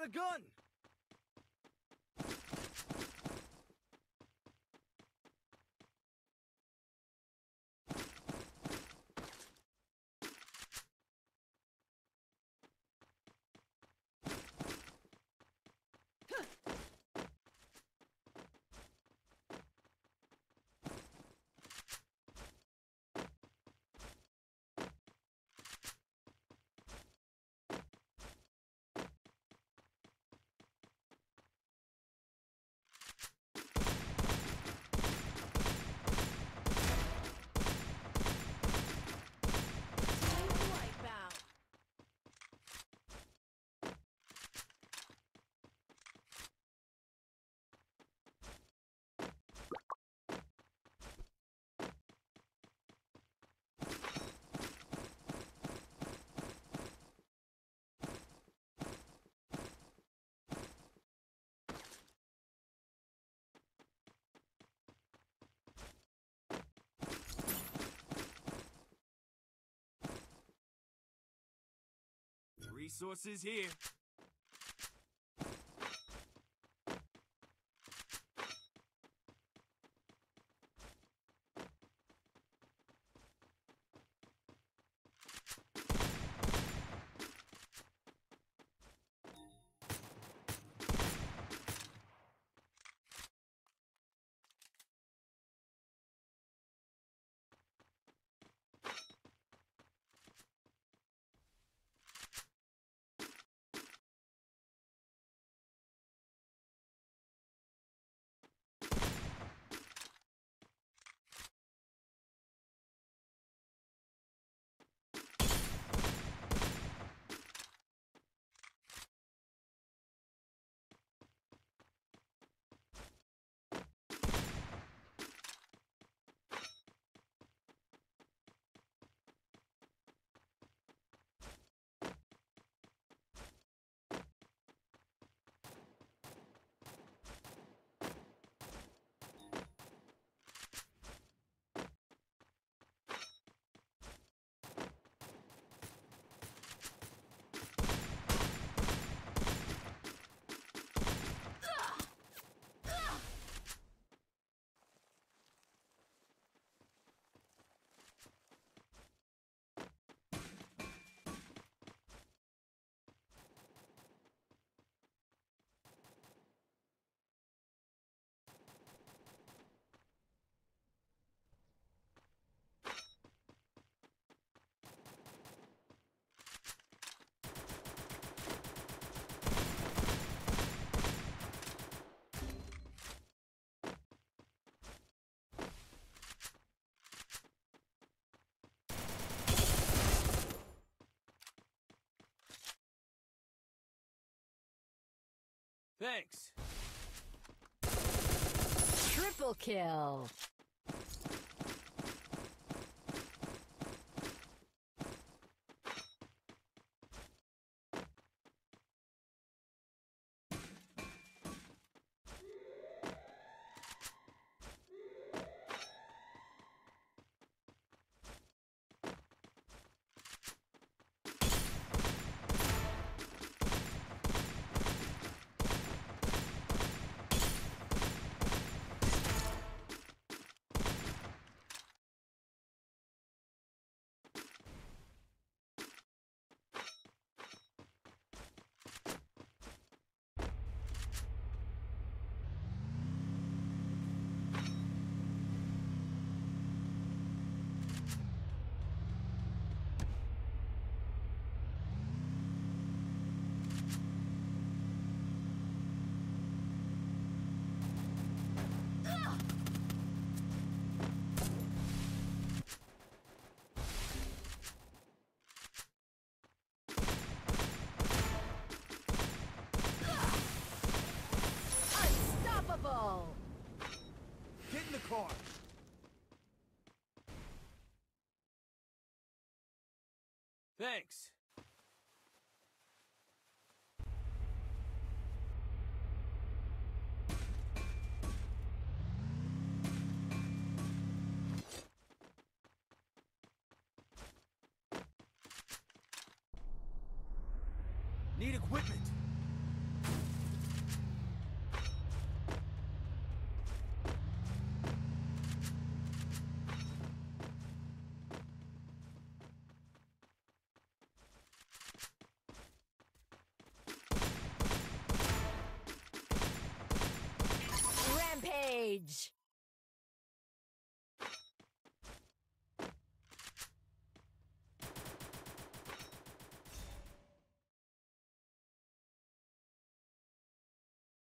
got a gun! Resources here. Thanks. Triple kill. Thanks. Need equipment. Rampage!